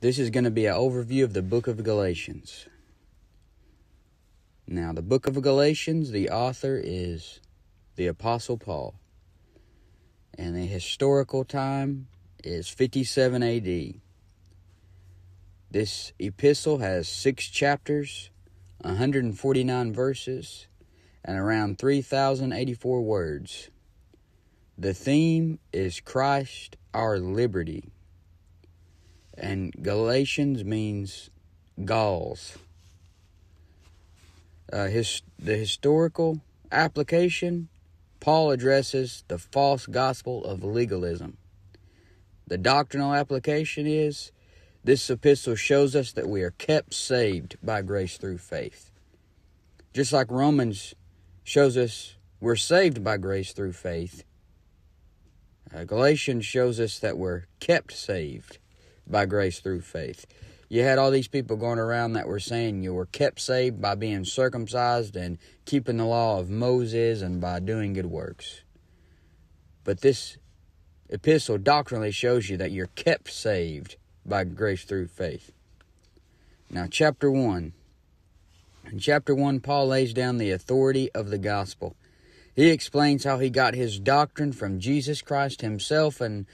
This is going to be an overview of the book of Galatians. Now, the book of Galatians, the author is the Apostle Paul. And the historical time is 57 AD. This epistle has six chapters, 149 verses, and around 3,084 words. The theme is Christ our liberty. And Galatians means Gauls. Uh, his, the historical application, Paul addresses the false gospel of legalism. The doctrinal application is this epistle shows us that we are kept saved by grace through faith. Just like Romans shows us we're saved by grace through faith, uh, Galatians shows us that we're kept saved by grace through faith. You had all these people going around that were saying you were kept saved by being circumcised and keeping the law of Moses and by doing good works. But this epistle doctrinally shows you that you're kept saved by grace through faith. Now, chapter 1. In chapter 1, Paul lays down the authority of the gospel. He explains how he got his doctrine from Jesus Christ himself and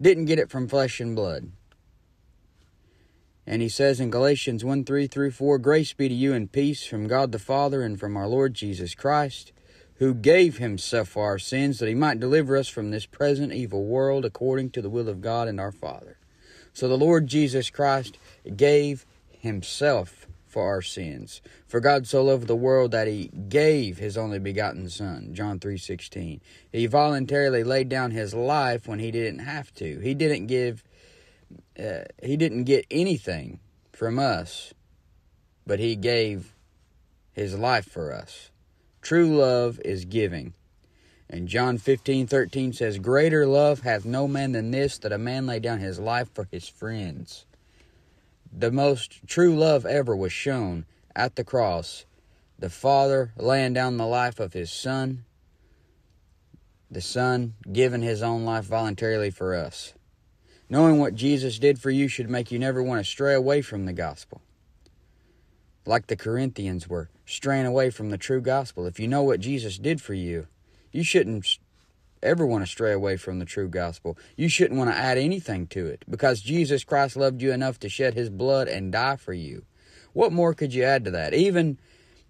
didn't get it from flesh and blood. And he says in Galatians 1 3 through 4 Grace be to you and peace from God the Father and from our Lord Jesus Christ, who gave himself for our sins that he might deliver us from this present evil world according to the will of God and our Father. So the Lord Jesus Christ gave himself for our sins. For God so loved the world that he gave his only begotten son, John 3:16. He voluntarily laid down his life when he didn't have to. He didn't give uh, he didn't get anything from us, but he gave his life for us. True love is giving. And John 15, 13 says, Greater love hath no man than this, that a man lay down his life for his friends. The most true love ever was shown at the cross. The Father laying down the life of his Son, the Son giving his own life voluntarily for us. Knowing what Jesus did for you should make you never want to stray away from the gospel. Like the Corinthians were straying away from the true gospel. If you know what Jesus did for you, you shouldn't ever want to stray away from the true gospel. You shouldn't want to add anything to it because Jesus Christ loved you enough to shed his blood and die for you. What more could you add to that? Even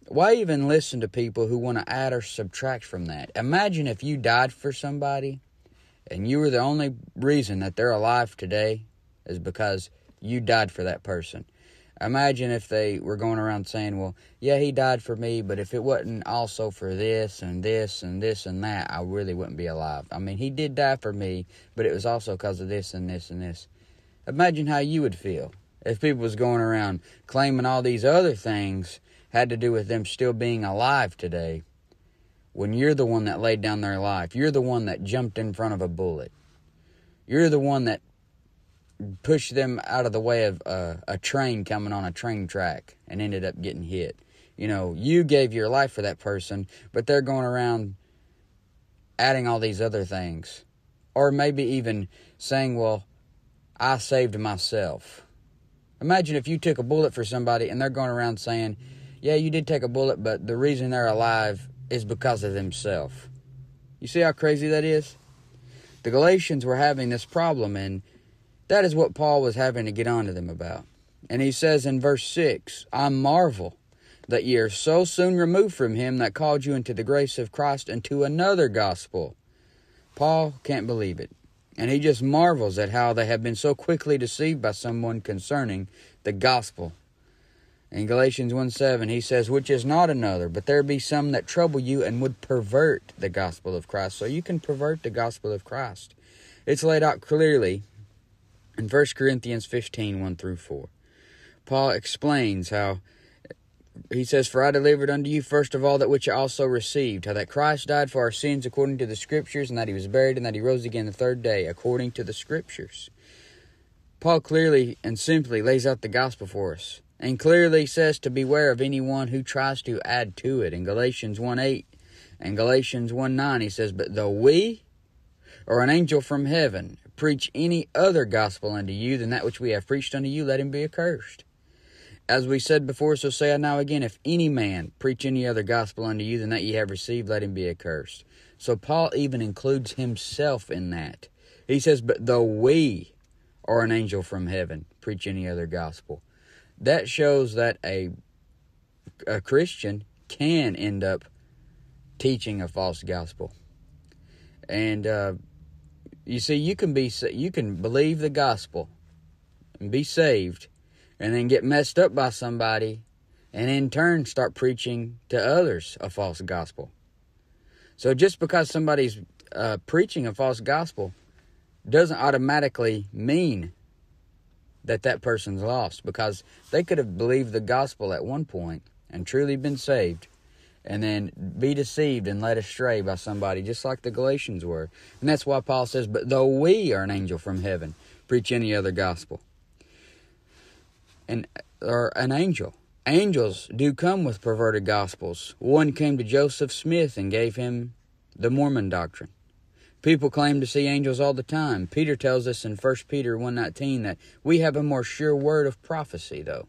why even listen to people who want to add or subtract from that? Imagine if you died for somebody and you were the only reason that they're alive today is because you died for that person. Imagine if they were going around saying, well, yeah, he died for me, but if it wasn't also for this and this and this and that, I really wouldn't be alive. I mean, he did die for me, but it was also because of this and this and this. Imagine how you would feel if people was going around claiming all these other things had to do with them still being alive today when you're the one that laid down their life. You're the one that jumped in front of a bullet. You're the one that pushed them out of the way of uh, a train coming on a train track and ended up getting hit. You know, you gave your life for that person, but they're going around adding all these other things. Or maybe even saying, well, I saved myself. Imagine if you took a bullet for somebody and they're going around saying, yeah, you did take a bullet, but the reason they're alive is because of themselves. You see how crazy that is? The Galatians were having this problem, and that is what Paul was having to get on to them about. And he says in verse 6 I marvel that ye are so soon removed from him that called you into the grace of Christ into another gospel. Paul can't believe it. And he just marvels at how they have been so quickly deceived by someone concerning the gospel in Galatians 1 7, he says, Which is not another, but there be some that trouble you and would pervert the gospel of Christ. So you can pervert the gospel of Christ. It's laid out clearly in 1 Corinthians 15 1 through 4. Paul explains how he says, For I delivered unto you first of all that which I also received, how that Christ died for our sins according to the Scriptures, and that he was buried, and that he rose again the third day according to the Scriptures. Paul clearly and simply lays out the gospel for us and clearly says to beware of anyone who tries to add to it. In Galatians 1 8 and Galatians 1 9, he says, But though we or an angel from heaven preach any other gospel unto you than that which we have preached unto you, let him be accursed. As we said before, so say I now again, if any man preach any other gospel unto you than that ye have received, let him be accursed. So Paul even includes himself in that. He says, But though we or an angel from heaven preach any other gospel, that shows that a a Christian can end up teaching a false gospel. And uh, you see, you can be you can believe the gospel and be saved, and then get messed up by somebody, and in turn start preaching to others a false gospel. So just because somebody's uh, preaching a false gospel doesn't automatically mean that that person's lost because they could have believed the gospel at one point and truly been saved and then be deceived and led astray by somebody, just like the Galatians were. And that's why Paul says, But though we are an angel from heaven, preach any other gospel. And or an angel. Angels do come with perverted gospels. One came to Joseph Smith and gave him the Mormon doctrine. People claim to see angels all the time. Peter tells us in 1 Peter 1:19 that we have a more sure word of prophecy though.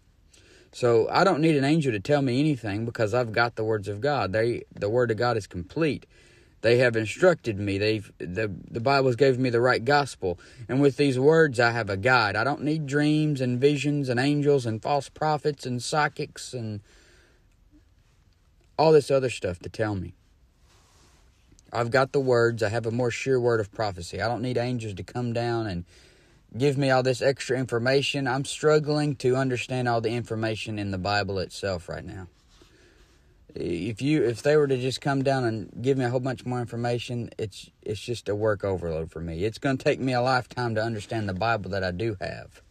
So I don't need an angel to tell me anything because I've got the words of God. They the word of God is complete. They have instructed me. They've the the Bible's gave me the right gospel. And with these words I have a guide. I don't need dreams and visions and angels and false prophets and psychics and all this other stuff to tell me. I've got the words. I have a more sure word of prophecy. I don't need angels to come down and give me all this extra information. I'm struggling to understand all the information in the Bible itself right now. If you if they were to just come down and give me a whole bunch more information, it's it's just a work overload for me. It's going to take me a lifetime to understand the Bible that I do have.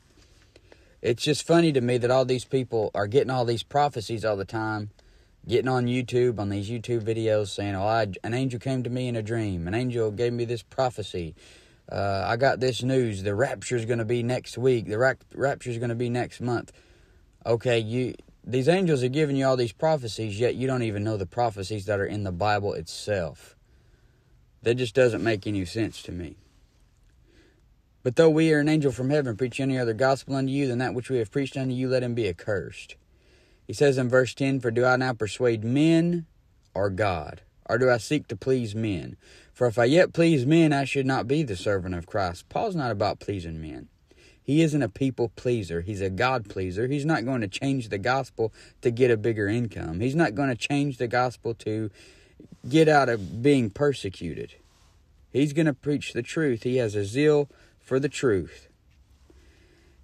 It's just funny to me that all these people are getting all these prophecies all the time, getting on YouTube on these YouTube videos saying, "Oh, I, an angel came to me in a dream. An angel gave me this prophecy." Uh, I got this news. The rapture is going to be next week. The ra- rapture is going to be next month. Okay, you these angels are giving you all these prophecies, yet you don't even know the prophecies that are in the Bible itself. That just doesn't make any sense to me. But though we are an angel from heaven, preach any other gospel unto you than that which we have preached unto you, let him be accursed. He says in verse 10 For do I now persuade men or God? Or do I seek to please men? For if I yet please men, I should not be the servant of Christ. Paul's not about pleasing men. He isn't a people pleaser. He's a God pleaser. He's not going to change the gospel to get a bigger income. He's not going to change the gospel to get out of being persecuted. He's going to preach the truth. He has a zeal for the truth.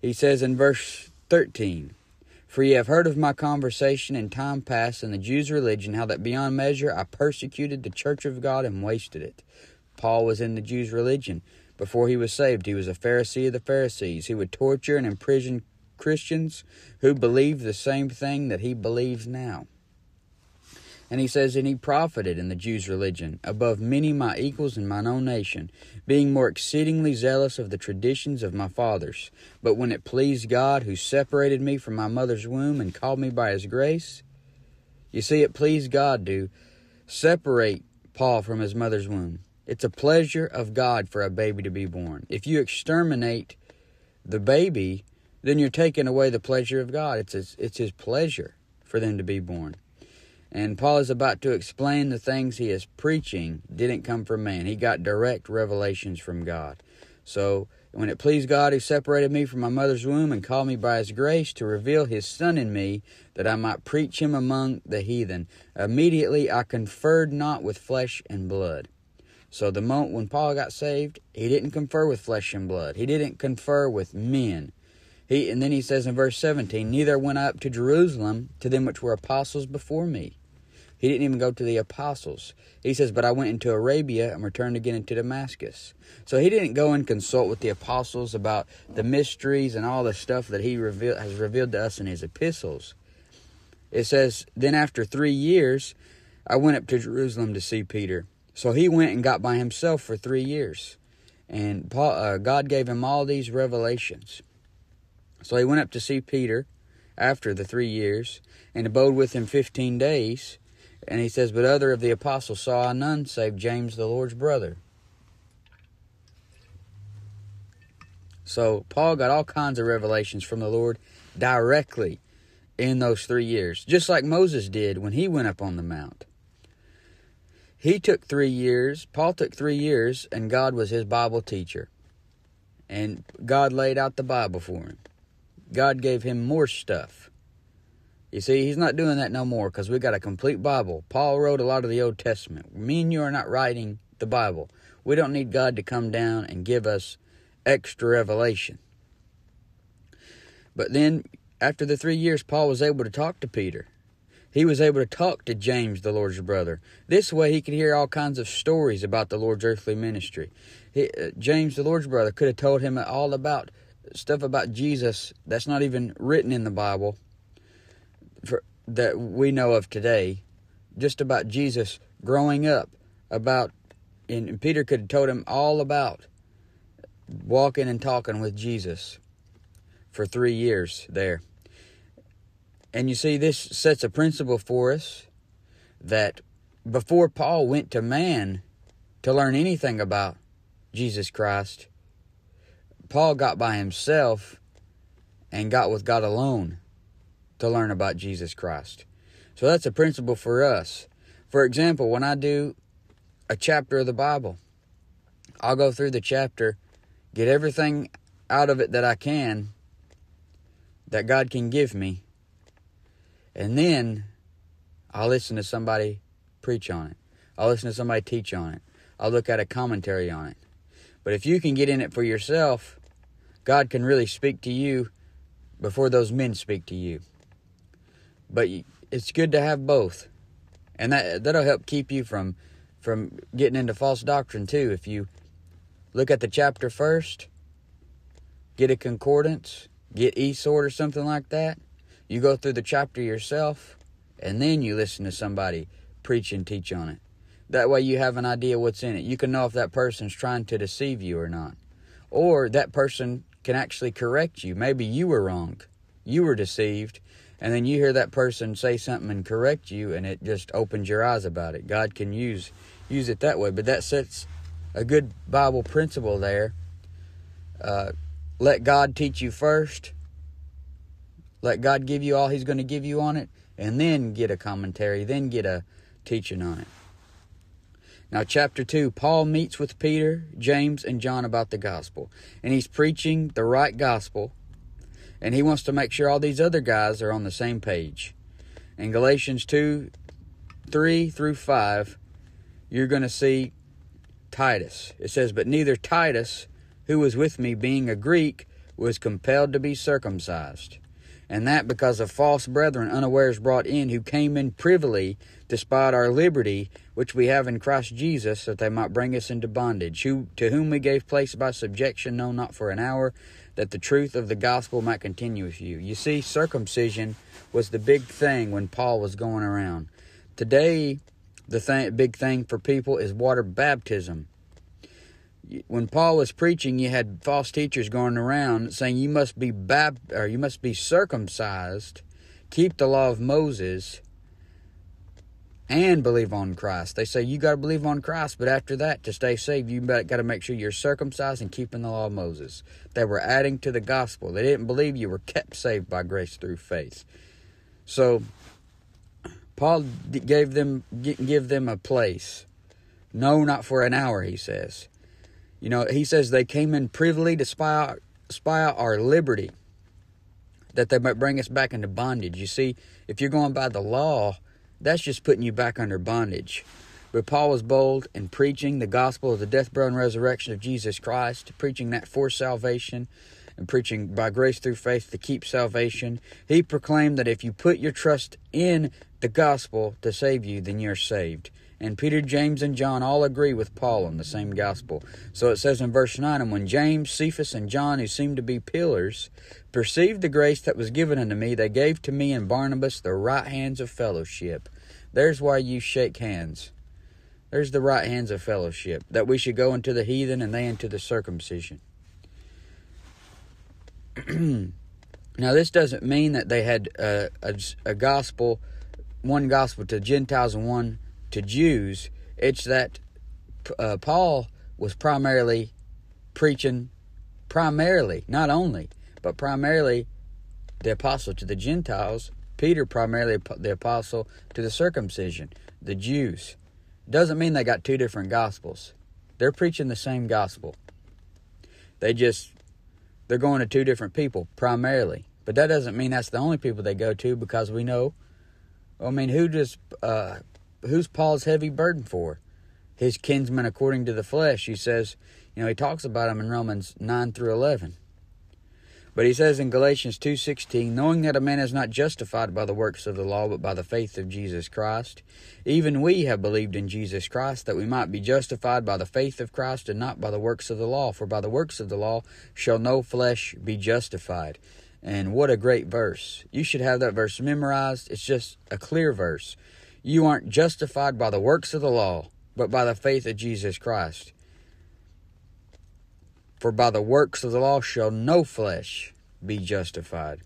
He says in verse 13, For ye have heard of my conversation in time past in the Jews' religion, how that beyond measure I persecuted the church of God and wasted it. Paul was in the Jews' religion. Before he was saved, he was a Pharisee of the Pharisees. He would torture and imprison Christians who believed the same thing that he believes now. And he says, And he profited in the Jews' religion above many my equals in mine own nation, being more exceedingly zealous of the traditions of my fathers. But when it pleased God, who separated me from my mother's womb and called me by his grace, you see, it pleased God to separate Paul from his mother's womb. It's a pleasure of God for a baby to be born. If you exterminate the baby, then you're taking away the pleasure of God. It's his, it's his pleasure for them to be born. And Paul is about to explain the things he is preaching didn't come from man. He got direct revelations from God. So when it pleased God who separated me from my mother's womb and called me by his grace to reveal his Son in me, that I might preach him among the heathen, immediately I conferred not with flesh and blood so the moment when Paul got saved, he didn't confer with flesh and blood. He didn't confer with men. He and then he says in verse 17, Neither went I up to Jerusalem to them which were apostles before me. He didn't even go to the apostles. He says, But I went into Arabia and returned again into Damascus. So he didn't go and consult with the apostles about the mysteries and all the stuff that he reveal, has revealed to us in his epistles. It says, Then after three years, I went up to Jerusalem to see Peter. So he went and got by himself for three years. And Paul, uh, God gave him all these revelations. So he went up to see Peter after the three years and abode with him 15 days. And he says, But other of the apostles saw I none save James the Lord's brother. So Paul got all kinds of revelations from the Lord directly in those three years, just like Moses did when he went up on the mount. He took three years, Paul took three years, and God was his Bible teacher. And God laid out the Bible for him. God gave him more stuff. You see, he's not doing that no more because we got a complete Bible. Paul wrote a lot of the Old Testament. Me and you are not writing the Bible. We don't need God to come down and give us extra revelation. But then, after the three years, Paul was able to talk to Peter. He was able to talk to James, the Lord's brother. This way, he could hear all kinds of stories about the Lord's earthly ministry. He, uh, James, the Lord's brother, could have told him all about stuff about Jesus that's not even written in the Bible for, that we know of today, just about Jesus growing up, about, and Peter could have told him all about walking and talking with Jesus for three years there. And you see, this sets a principle for us that before Paul went to man to learn anything about Jesus Christ, Paul got by himself and got with God alone to learn about Jesus Christ. So that's a principle for us. For example, when I do a chapter of the Bible, I'll go through the chapter, get everything out of it that I can, that God can give me, and then I'll listen to somebody preach on it. I'll listen to somebody teach on it. I'll look at a commentary on it. But if you can get in it for yourself, God can really speak to you before those men speak to you. But it's good to have both. And that that'll help keep you from from getting into false doctrine too. If you look at the chapter first, get a concordance, get eSword or something like that. You go through the chapter yourself, and then you listen to somebody preach and teach on it. That way you have an idea what's in it. You can know if that person's trying to deceive you or not. Or that person can actually correct you. Maybe you were wrong. You were deceived. And then you hear that person say something and correct you and it just opens your eyes about it. God can use use it that way. But that sets a good Bible principle there. Uh, let God teach you first. Let God give you all He's going to give you on it, and then get a commentary, then get a teaching on it. Now, chapter 2, Paul meets with Peter, James, and John about the gospel. And he's preaching the right gospel. And he wants to make sure all these other guys are on the same page. In Galatians 2 3 through 5, you're going to see Titus. It says, But neither Titus, who was with me, being a Greek, was compelled to be circumcised and that because of false brethren unawares brought in, who came in privily despite our liberty, which we have in Christ Jesus, that they might bring us into bondage, who, to whom we gave place by subjection, no, not for an hour, that the truth of the gospel might continue with you. You see, circumcision was the big thing when Paul was going around. Today, the thing, big thing for people is water baptism when Paul was preaching, you had false teachers going around saying you must be bab- or you must be circumcised, keep the law of Moses, and believe on Christ. They say you got to believe on Christ, but after that, to stay saved, you got to make sure you're circumcised and keeping the law of Moses. They were adding to the gospel. They didn't believe you were kept saved by grace through faith. So Paul gave them give them a place. No, not for an hour, he says. You know, he says they came in privily to spy spy out our liberty, that they might bring us back into bondage. You see, if you're going by the law, that's just putting you back under bondage. But Paul was bold in preaching the gospel of the death, burial, and resurrection of Jesus Christ, preaching that for salvation, and preaching by grace through faith to keep salvation. He proclaimed that if you put your trust in the gospel to save you, then you're saved. And Peter, James, and John all agree with Paul on the same gospel. So it says in verse 9, And when James, Cephas, and John, who seemed to be pillars, perceived the grace that was given unto me, they gave to me and Barnabas the right hands of fellowship. There's why you shake hands. There's the right hands of fellowship, that we should go into the heathen and they into the circumcision. now, this doesn't mean that they had a, a, a gospel, one gospel to Gentiles and one to Jews. It's that uh, Paul was primarily preaching primarily, not only, but primarily the apostle to the Gentiles, Peter primarily the apostle to the circumcision, the Jews. Doesn't mean they got two different gospels. They're preaching the same gospel. They just they're going to two different people primarily. But that doesn't mean that's the only people they go to because we know I mean who does uh, who's Paul's heavy burden for? His kinsmen according to the flesh. He says, you know, he talks about them in Romans 9 through 11. But he says in Galatians 2:16, knowing that a man is not justified by the works of the law but by the faith of Jesus Christ, even we have believed in Jesus Christ that we might be justified by the faith of Christ and not by the works of the law, for by the works of the law shall no flesh be justified. And what a great verse. You should have that verse memorized. It's just a clear verse. You aren't justified by the works of the law, but by the faith of Jesus Christ. For by the works of the law shall no flesh be justified.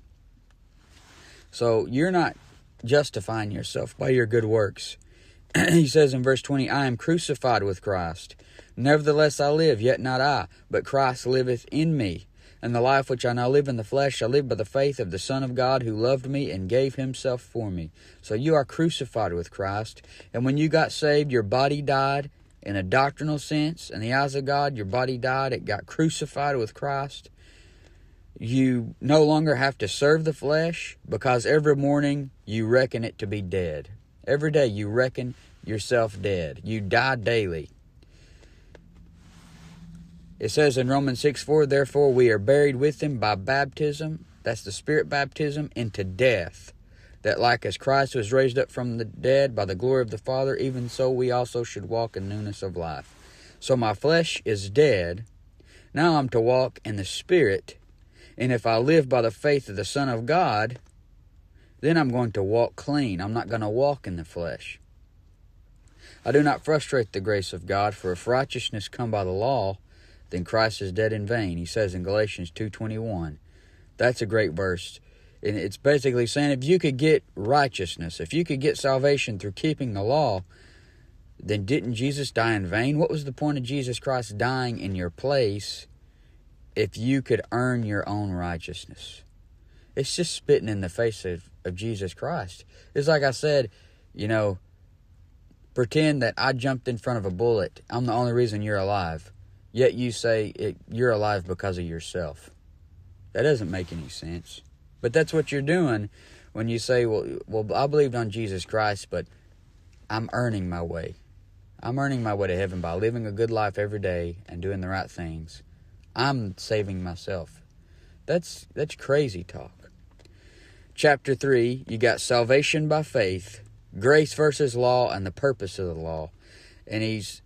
So you're not justifying yourself by your good works. he says in verse 20, I am crucified with Christ. Nevertheless I live, yet not I, but Christ liveth in me. And the life which I now live in the flesh, I live by the faith of the Son of God who loved me and gave himself for me. So you are crucified with Christ. And when you got saved, your body died in a doctrinal sense, in the eyes of God, your body died. It got crucified with Christ. You no longer have to serve the flesh because every morning you reckon it to be dead. Every day you reckon yourself dead. You die daily. It says in Romans 6 4, therefore we are buried with him by baptism, that's the spirit baptism, into death that like as Christ was raised up from the dead by the glory of the Father, even so we also should walk in newness of life. So my flesh is dead. Now I'm to walk in the Spirit. And if I live by the faith of the Son of God, then I'm going to walk clean. I'm not going to walk in the flesh. I do not frustrate the grace of God, for if righteousness come by the law, then Christ is dead in vain. He says in Galatians 2:21. That's a great verse and it's basically saying if you could get righteousness, if you could get salvation through keeping the law, then didn't Jesus die in vain? What was the point of Jesus Christ dying in your place if you could earn your own righteousness? It's just spitting in the face of, of Jesus Christ. It's like I said, you know, pretend that I jumped in front of a bullet. I'm the only reason you're alive. Yet you say it, you're alive because of yourself. That doesn't make any sense. But that's what you're doing when you say, well, well, I believed on Jesus Christ, but I'm earning my way. I'm earning my way to heaven by living a good life every day and doing the right things. I'm saving myself. That's that's crazy talk. Chapter 3, you got salvation by faith, grace versus law and the purpose of the law. And he's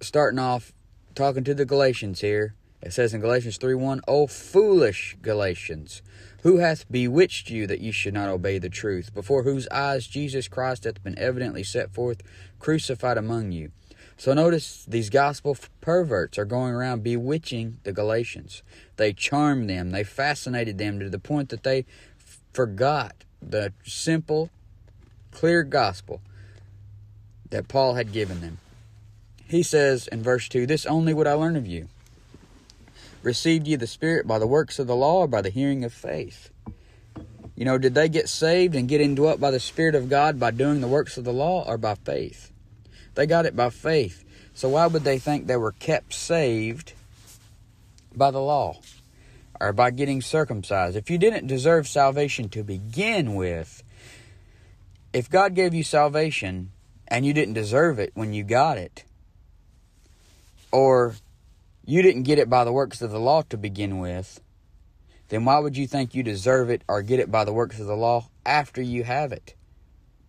starting off talking to the Galatians here. It says in Galatians 3 1, O foolish Galatians, who hath bewitched you that you should not obey the truth, before whose eyes Jesus Christ hath been evidently set forth, crucified among you? So notice these gospel perverts are going around bewitching the Galatians. They charmed them, they fascinated them to the point that they forgot the simple, clear gospel that Paul had given them. He says in verse 2 This only would I learn of you Received ye the Spirit by the works of the law or by the hearing of faith? You know, did they get saved and get indwelt by the Spirit of God by doing the works of the law or by faith? They got it by faith. So why would they think they were kept saved by the law or by getting circumcised? If you didn't deserve salvation to begin with, if God gave you salvation and you didn't deserve it when you got it, or you didn't get it by the works of the law to begin with, then why would you think you deserve it or get it by the works of the law after you have it?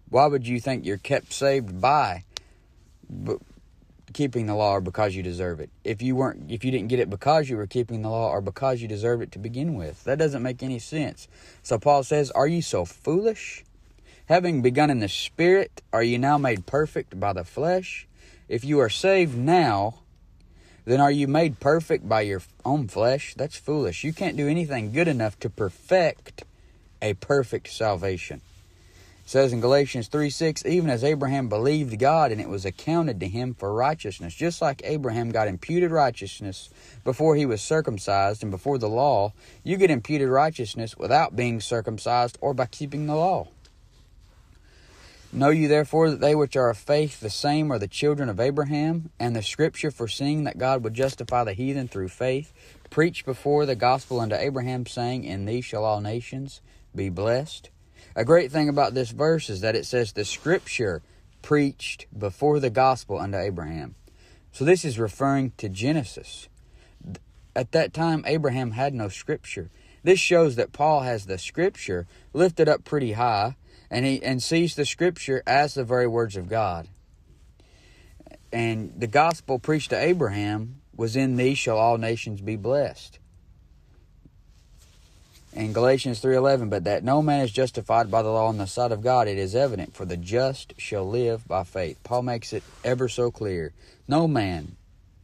Why would you think you're kept saved by keeping the law or because you deserve it? If you weren't if you didn't get it because you were keeping the law or because you deserve it to begin with. That doesn't make any sense. So Paul says, "Are you so foolish? Having begun in the spirit, are you now made perfect by the flesh? If you are saved now, then are you made perfect by your own flesh? That's foolish. You can't do anything good enough to perfect a perfect salvation. It says in Galatians 3 6, even as Abraham believed God and it was accounted to him for righteousness. Just like Abraham got imputed righteousness before he was circumcised and before the law, you get imputed righteousness without being circumcised or by keeping the law. Know you therefore that they which are of faith, the same are the children of Abraham, and the scripture foreseeing that God would justify the heathen through faith, preached before the gospel unto Abraham, saying, In thee shall all nations be blessed. A great thing about this verse is that it says the scripture preached before the gospel unto Abraham. So this is referring to Genesis. At that time, Abraham had no scripture. This shows that Paul has the scripture lifted up pretty high and he and sees the scripture as the very words of God. And the gospel preached to Abraham was in thee shall all nations be blessed in Galatians 3:11, but that no man is justified by the law in the sight of God, it is evident, for the just shall live by faith. Paul makes it ever so clear. No man,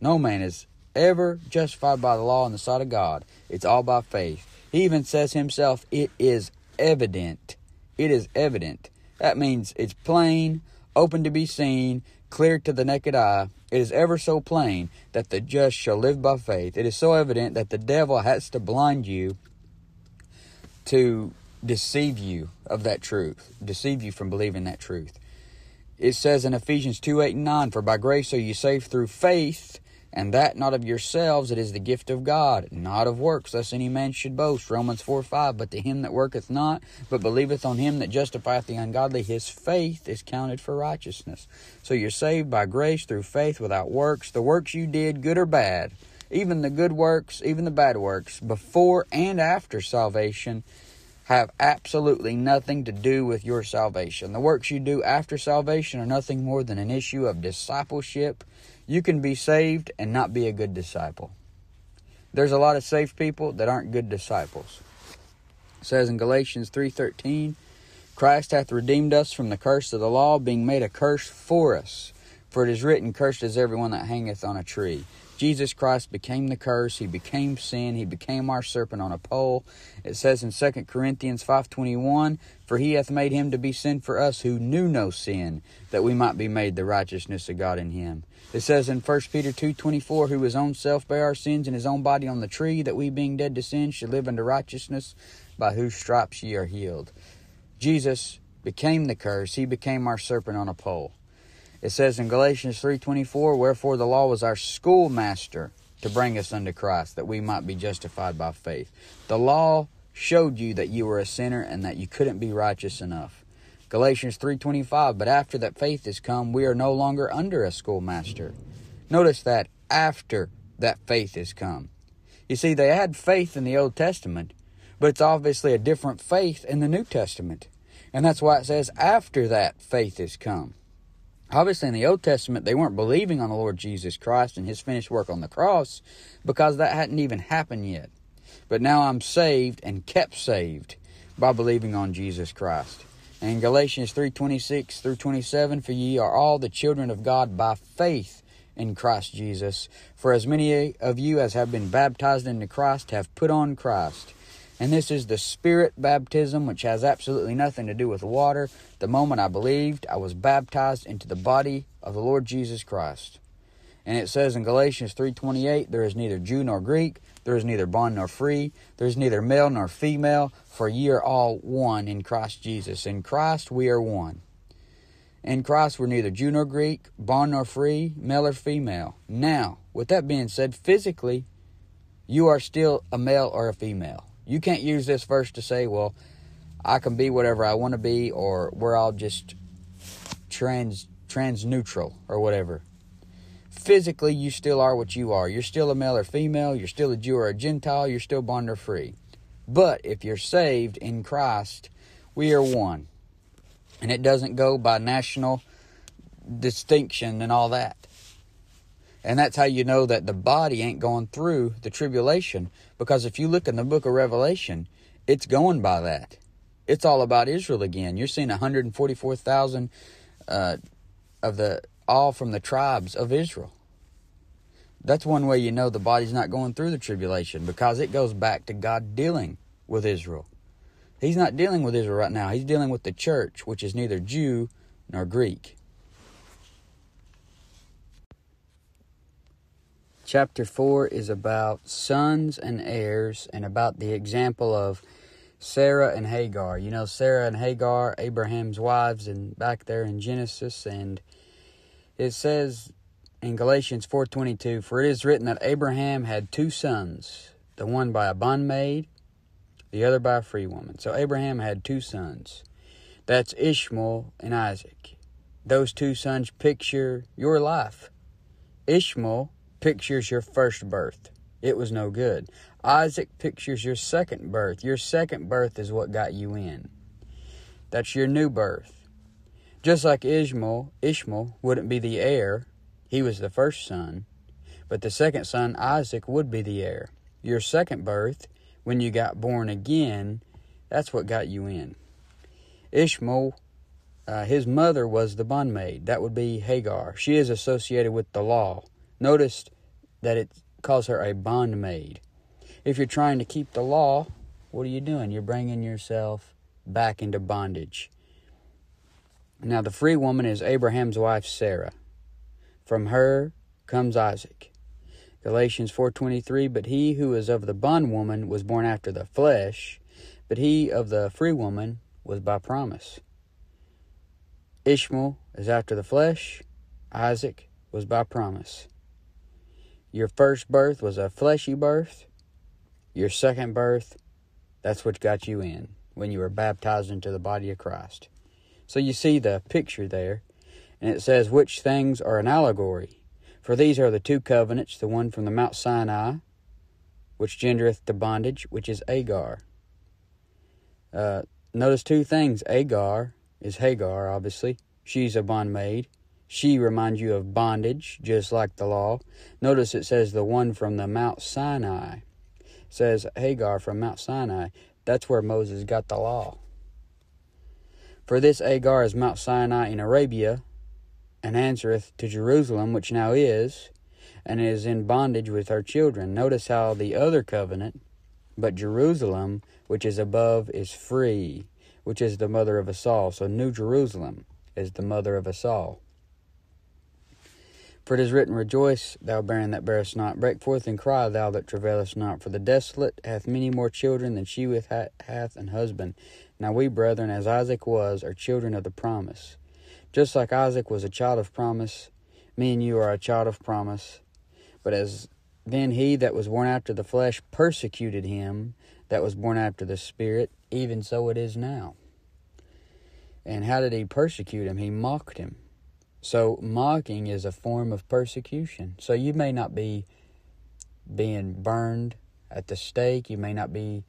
no man is ever justified by the law in the sight of God. It's all by faith. He even says himself, it is evident. It is evident. That means it's plain, open to be seen, clear to the naked eye. It is ever so plain that the just shall live by faith. It is so evident that the devil has to blind you to deceive you of that truth, deceive you from believing that truth. It says in Ephesians 2 8 and 9, For by grace are you saved through faith, and that not of yourselves, it is the gift of God, not of works, lest any man should boast. Romans 4 5, But to him that worketh not, but believeth on him that justifieth the ungodly, his faith is counted for righteousness. So you're saved by grace through faith without works. The works you did, good or bad, even the good works, even the bad works, before and after salvation, have absolutely nothing to do with your salvation. The works you do after salvation are nothing more than an issue of discipleship. You can be saved and not be a good disciple. There's a lot of saved people that aren't good disciples. It says in Galatians 3:13, Christ hath redeemed us from the curse of the law, being made a curse for us. For it is written, Cursed is everyone that hangeth on a tree. Jesus Christ became the curse. He became sin. He became our serpent on a pole. It says in 2 Corinthians 5.21, For he hath made him to be sin for us who knew no sin, that we might be made the righteousness of God in him. It says in 1 Peter 2.24, Who his own self bare our sins in his own body on the tree, that we being dead to sin should live unto righteousness, by whose stripes ye are healed. Jesus became the curse. He became our serpent on a pole. It says in Galatians 3:24, "Wherefore the law was our schoolmaster to bring us unto Christ, that we might be justified by faith." The law showed you that you were a sinner and that you couldn't be righteous enough. Galatians 3:25, "But after that faith is come, we are no longer under a schoolmaster." Notice that after that faith is come. You see, they had faith in the Old Testament, but it's obviously a different faith in the New Testament. And that's why it says after that faith is come. Obviously, in the Old Testament, they weren't believing on the Lord Jesus Christ and his finished work on the cross because that hadn't even happened yet. But now I'm saved and kept saved by believing on Jesus Christ. And Galatians 3:26 through 27 for ye are all the children of God by faith in Christ Jesus for as many of you as have been baptized into Christ have put on Christ and this is the spirit baptism, which has absolutely nothing to do with water. The moment I believed, I was baptized into the body of the Lord Jesus Christ. And it says in Galatians 3:28, there is neither Jew nor Greek, there is neither bond nor free, there is neither male nor female, for ye are all one in Christ Jesus. In Christ we are one. In Christ we're neither Jew nor Greek, bond nor free, male or female. Now, with that being said, physically, you are still a male or a female. You can't use this verse to say, well, I can be whatever I want to be, or we're all just trans trans neutral or whatever. Physically, you still are what you are. You're still a male or female. You're still a Jew or a Gentile. You're still bond or free. But if you're saved in Christ, we are one. And it doesn't go by national distinction and all that. And that's how you know that the body ain't going through the tribulation. Because if you look in the book of Revelation, it's going by that. It's all about Israel again. You're seeing 144,000 uh, of the all from the tribes of Israel. That's one way you know the body's not going through the tribulation because it goes back to God dealing with Israel. He's not dealing with Israel right now. He's dealing with the church, which is neither Jew nor Greek. Chapter 4 is about sons and heirs and about the example of Sarah and Hagar. You know, Sarah and Hagar, Abraham's wives, and back there in Genesis, and it says in Galatians 4:22, "For it is written that Abraham had two sons, the one by a bondmaid, the other by a free woman." So Abraham had two sons. That's Ishmael and Isaac. Those two sons picture your life. Ishmael pictures your first birth. It was no good. Isaac pictures your second birth. Your second birth is what got you in. That's your new birth. Just like Ishmael, Ishmael wouldn't be the heir. He was the first son. But the second son, Isaac, would be the heir. Your second birth, when you got born again, that's what got you in. Ishmael, uh, his mother was the bondmaid. That would be Hagar. She is associated with the law. Notice that it calls her a bondmaid. If you're trying to keep the law, what are you doing? You're bringing yourself back into bondage. Now, the free woman is Abraham's wife Sarah. From her comes Isaac. Galatians 4:23 But he who is of the bondwoman was born after the flesh, but he of the free woman was by promise. Ishmael is after the flesh, Isaac was by promise. Your first birth was a fleshy birth. Your second birth, that's what got you in when you were baptized into the body of Christ. So you see the picture there, and it says, Which things are an allegory? For these are the two covenants, the one from the Mount Sinai, which gendereth to bondage, which is Agar. Uh, notice two things. Agar is Hagar, obviously. She's a bondmaid. She reminds you of bondage, just like the law. Notice it says the one from the Mount Sinai. It says Hagar from Mount Sinai. That's where Moses got the law. For this Agar is Mount Sinai in Arabia, and answereth to Jerusalem, which now is, and is in bondage with her children. Notice how the other covenant, but Jerusalem, which is above, is free, which is the mother of us all. So New Jerusalem is the mother of us all. For it is written, Rejoice, thou barren that bearest not. Break forth and cry, thou that travailest not. For the desolate hath many more children than she with hath an husband. Now we, brethren, as Isaac was, are children of the promise. Just like Isaac was a child of promise, me and you are a child of promise. But as then he that was born after the flesh persecuted him that was born after the spirit, even so it is now. And how did he persecute him? He mocked him. So mocking is a form of persecution. So you may not be being burned at the stake, you may not be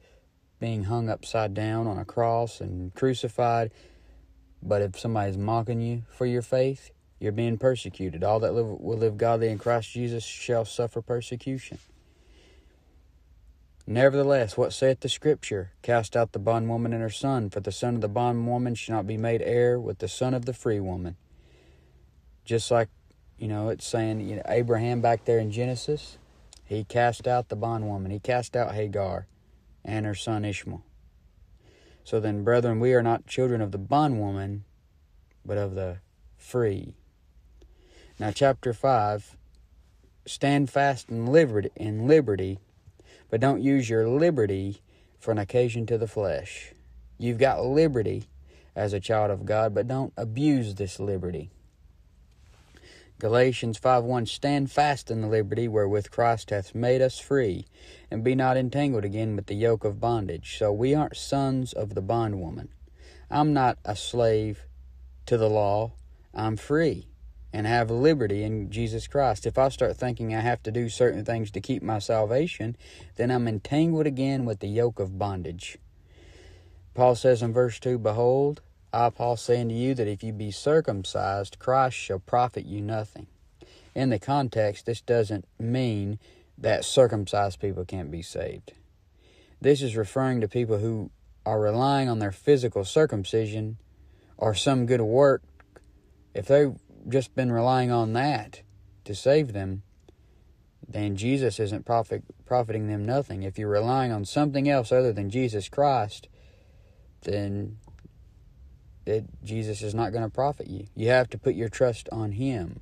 being hung upside down on a cross and crucified, but if somebody's mocking you for your faith, you're being persecuted. All that live, will live godly in Christ Jesus shall suffer persecution. Nevertheless, what saith the Scripture? Cast out the bondwoman and her son, for the son of the bondwoman shall not be made heir with the son of the free woman. Just like, you know, it's saying, you know, Abraham back there in Genesis, he cast out the bondwoman. He cast out Hagar and her son Ishmael. So then, brethren, we are not children of the bondwoman, but of the free. Now, chapter 5 stand fast in liberty, in liberty, but don't use your liberty for an occasion to the flesh. You've got liberty as a child of God, but don't abuse this liberty. Galatians 5:1 Stand fast in the liberty wherewith Christ hath made us free, and be not entangled again with the yoke of bondage. So we aren't sons of the bondwoman. I'm not a slave to the law. I'm free and have liberty in Jesus Christ. If I start thinking I have to do certain things to keep my salvation, then I'm entangled again with the yoke of bondage. Paul says in verse 2 Behold, Uh, I, Paul, say unto you that if you be circumcised, Christ shall profit you nothing. In the context, this doesn't mean that circumcised people can't be saved. This is referring to people who are relying on their physical circumcision or some good work. If they've just been relying on that to save them, then Jesus isn't profit, profiting them nothing. If you're relying on something else other than Jesus Christ, then it, Jesus is not going to profit you. You have to put your trust on Him.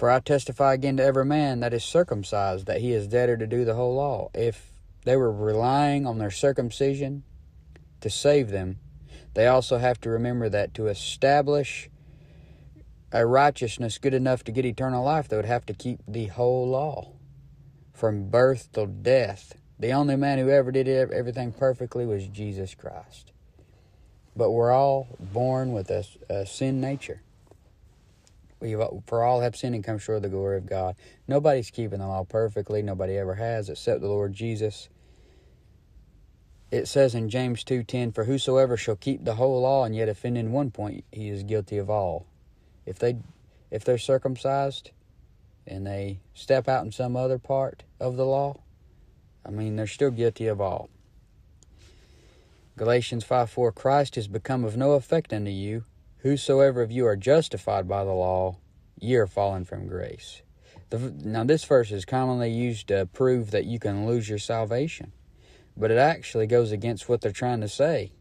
For I testify again to every man that is circumcised that he is debtor to do the whole law. If they were relying on their circumcision to save them, they also have to remember that to establish a righteousness good enough to get eternal life, they would have to keep the whole law from birth till death. The only man who ever did everything perfectly was Jesus Christ. But we're all born with a, a sin nature. We for all have sinned and come short of the glory of God. Nobody's keeping the law perfectly. Nobody ever has, except the Lord Jesus. It says in James two ten, "For whosoever shall keep the whole law and yet offend in one point, he is guilty of all." If they if they're circumcised and they step out in some other part of the law, I mean they're still guilty of all. Galatians 5 4 Christ is become of no effect unto you. Whosoever of you are justified by the law, ye are fallen from grace. The, now, this verse is commonly used to prove that you can lose your salvation, but it actually goes against what they're trying to say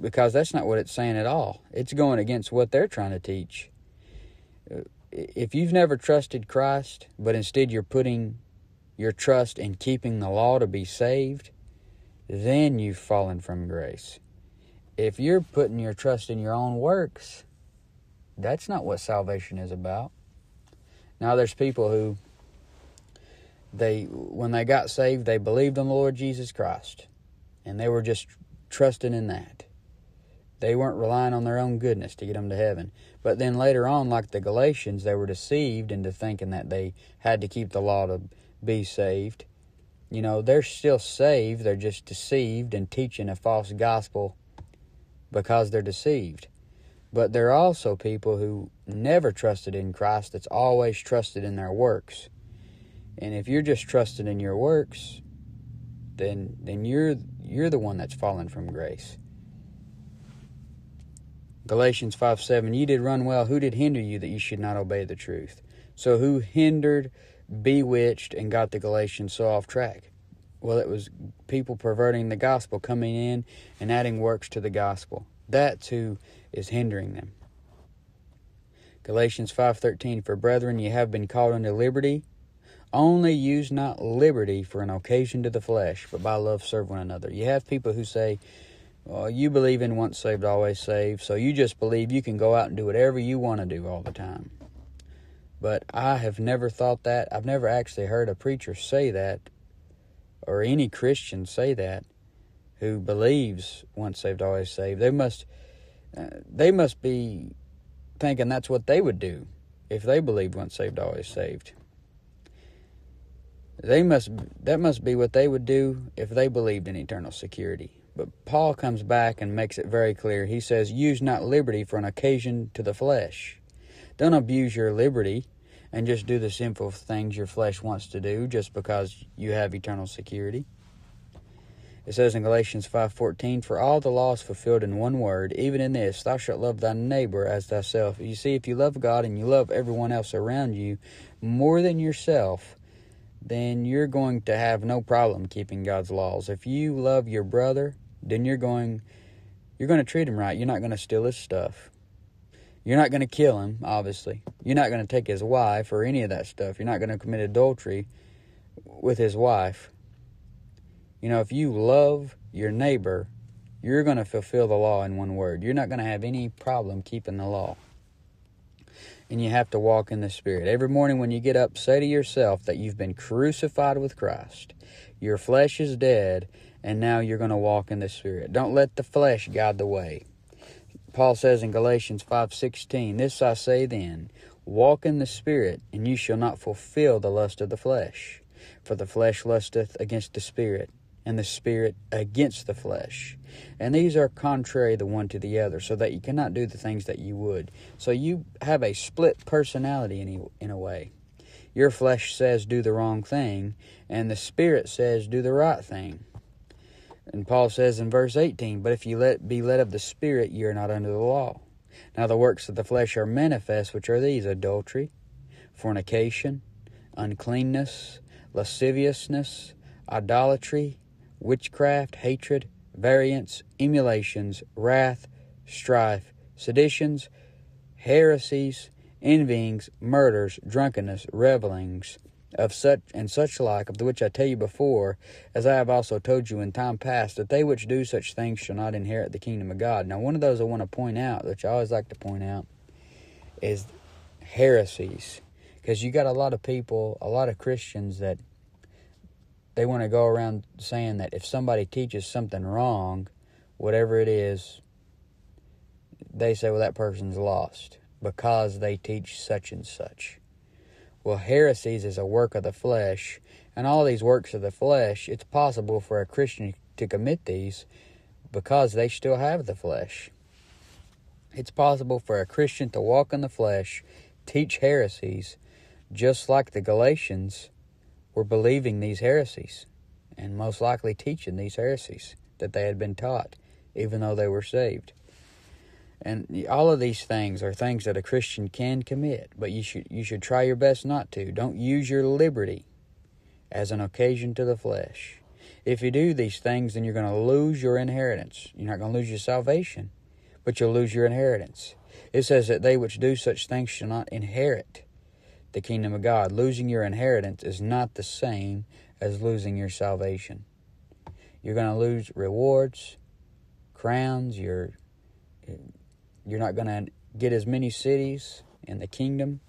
because that's not what it's saying at all. It's going against what they're trying to teach. Uh, if you've never trusted Christ, but instead you're putting your trust in keeping the law to be saved, then you've fallen from grace. If you're putting your trust in your own works, that's not what salvation is about. Now there's people who they when they got saved, they believed on the Lord Jesus Christ and they were just trusting in that. They weren't relying on their own goodness to get them to heaven. But then later on, like the Galatians, they were deceived into thinking that they had to keep the law to be saved. You know, they're still saved, they're just deceived and teaching a false gospel because they're deceived. But there are also people who never trusted in Christ that's always trusted in their works. And if you're just trusting in your works, then then you're you're the one that's fallen from grace. Galatians 5 7, ye did run well. Who did hinder you that you should not obey the truth? So, who hindered bewitched and got the Galatians so off track? Well, it was people perverting the gospel, coming in and adding works to the gospel. That too is hindering them. Galatians 5:13 For brethren ye have been called unto liberty only use not liberty for an occasion to the flesh but by love serve one another. You have people who say well, you believe in once saved always saved so you just believe you can go out and do whatever you want to do all the time. But I have never thought that. I've never actually heard a preacher say that or any Christian say that who believes once saved always saved. They must uh, they must be thinking that's what they would do if they believed once saved always saved. They must that must be what they would do if they believed in eternal security. But Paul comes back and makes it very clear. He says, "Use not liberty for an occasion to the flesh. Don't abuse your liberty and just do the sinful things your flesh wants to do just because you have eternal security. It says in Galatians 5:14, "For all the law is fulfilled in one word, even in this, thou shalt love thy neighbor as thyself." You see, if you love God and you love everyone else around you more than yourself, then you're going to have no problem keeping God's laws. If you love your brother, then you're going you're going to treat him right. You're not going to steal his stuff. You're not going to kill him, obviously. You're not going to take his wife or any of that stuff. You're not going to commit adultery with his wife. You know, if you love your neighbor, you're going to fulfill the law in one word. You're not going to have any problem keeping the law. And you have to walk in the Spirit. Every morning when you get up, say to yourself that you've been crucified with Christ. Your flesh is dead, and now you're going to walk in the Spirit. Don't let the flesh guide the way. Paul says in Galatians 5:16, "This I say then, walk in the spirit, and you shall not fulfill the lust of the flesh. For the flesh lusteth against the spirit, and the spirit against the flesh. And these are contrary the one to the other, so that you cannot do the things that you would. So you have a split personality in in a way. Your flesh says do the wrong thing, and the spirit says do the right thing. And Paul says in verse 18, But if you let be led of the Spirit, ye are not under the law. Now the works of the flesh are manifest, which are these adultery, fornication, uncleanness, lasciviousness, idolatry, witchcraft, hatred, variance, emulations, wrath, strife, seditions, heresies, envyings, murders, drunkenness, revelings, of such and such like, of the which I tell you before, as I have also told you in time past, that they which do such things shall not inherit the kingdom of God. Now, one of those I want to point out, which I always like to point out, is heresies. Because you got a lot of people, a lot of Christians that they want to go around saying that if somebody teaches something wrong, whatever it is, they say, well, that person's lost because they teach such and such. Well, heresies is a work of the flesh, and all these works of the flesh, it's possible for a Christian to commit these because they still have the flesh. It's possible for a Christian to walk in the flesh, teach heresies, just like the Galatians were believing these heresies and most likely teaching these heresies that they had been taught, even though they were saved. And all of these things are things that a Christian can commit, but you should you should try your best not to. Don't use your liberty as an occasion to the flesh. If you do these things, then you're going to lose your inheritance. You're not going to lose your salvation, but you'll lose your inheritance. It says that they which do such things shall not inherit the kingdom of God. Losing your inheritance is not the same as losing your salvation. You're going to lose rewards, crowns, you're you're not going to get as many cities in the kingdom.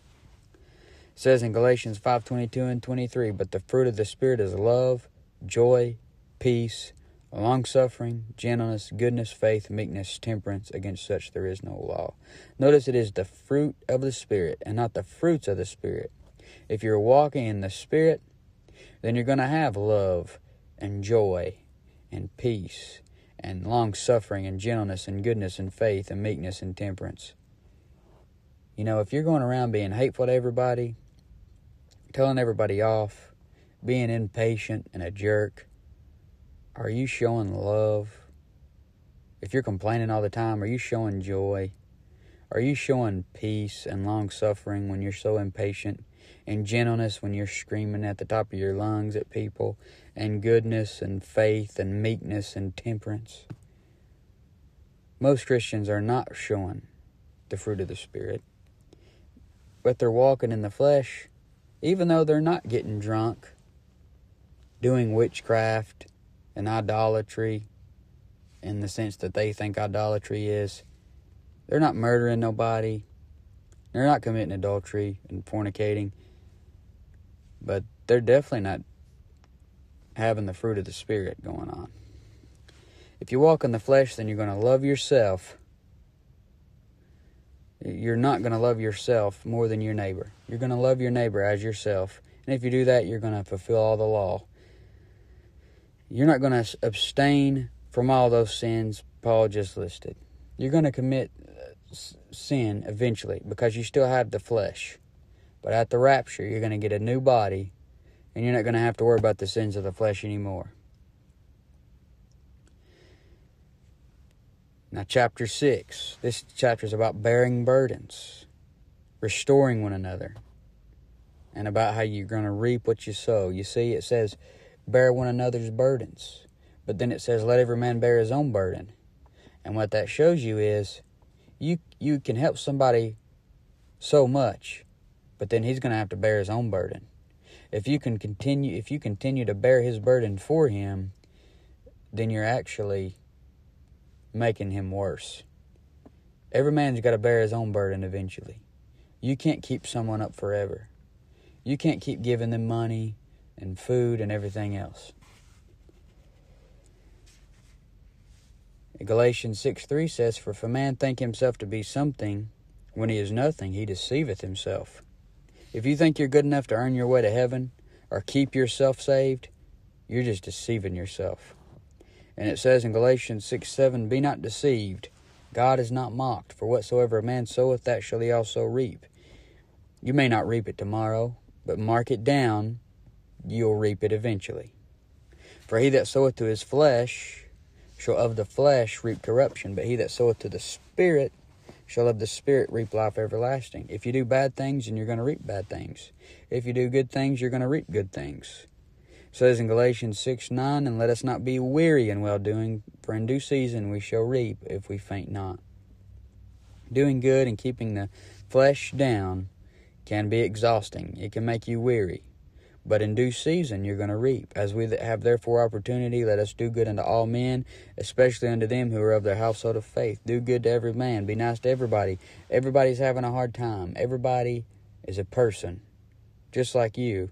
It says in Galatians 5:22 and 23, but the fruit of the spirit is love, joy, peace, long suffering, gentleness, goodness, faith, meekness, temperance. Against such there is no law. Notice it is the fruit of the Spirit and not the fruits of the Spirit. If you're walking in the Spirit, then you're going to have love and joy and peace and long suffering and gentleness and goodness and faith and meekness and temperance. You know, if you're going around being hateful to everybody, telling everybody off, being impatient and a jerk, are you showing love? If you're complaining all the time, are you showing joy? Are you showing peace and long suffering when you're so impatient? And gentleness when you're screaming at the top of your lungs at people? And goodness and faith and meekness and temperance? Most Christians are not showing the fruit of the Spirit, but they're walking in the flesh, even though they're not getting drunk, doing witchcraft and idolatry in the sense that they think idolatry is. They're not murdering nobody. They're not committing adultery and fornicating. But they're definitely not having the fruit of the Spirit going on. If you walk in the flesh, then you're going to love yourself. You're not going to love yourself more than your neighbor. You're going to love your neighbor as yourself. And if you do that, you're going to fulfill all the law you're not going to abstain from all those sins Paul just listed. You're going to commit uh, sin eventually because you still have the flesh. But at the rapture, you're going to get a new body and you're not going to have to worry about the sins of the flesh anymore. Now, chapter 6. This chapter is about bearing burdens, restoring one another, and about how you're going to reap what you sow. You see, it says, bear one another's burdens. But then it says, let every man bear his own burden. And what that shows you is you you can help somebody so much, but then he's going to have to bear his own burden. If you can continue if you continue to bear his burden for him, then you're actually making him worse. Every man's got to bear his own burden eventually. You can't keep someone up forever. You can't keep giving them money and food and everything else. Galatians 6 3 says, For if a man think himself to be something when he is nothing, he deceiveth himself. If you think you're good enough to earn your way to heaven or keep yourself saved, you're just deceiving yourself. And it says in Galatians 6 7, Be not deceived. God is not mocked, for whatsoever a man soweth, that shall he also reap. You may not reap it tomorrow, but mark it down you'll reap it eventually. For he that soweth to his flesh shall of the flesh reap corruption, but he that soweth to the Spirit shall of the Spirit reap life everlasting. If you do bad things, then you're going to reap bad things. If you do good things, you're going to reap good things. says in Galatians 6 9, and let us not be weary in well doing, for in due season we shall reap if we faint not. Doing good and keeping the flesh down can be exhausting. It can make you weary. But in due season you're going to reap. As we have therefore opportunity, let us do good unto all men, especially unto them who are of the household of faith. Do good to every man. Be nice to everybody. Everybody's having a hard time. Everybody is a person, just like you.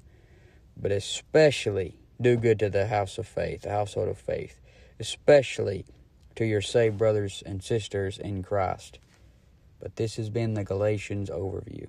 But especially do good to the house of faith, the household of faith. Especially to your saved brothers and sisters in Christ. But this has been the Galatians overview.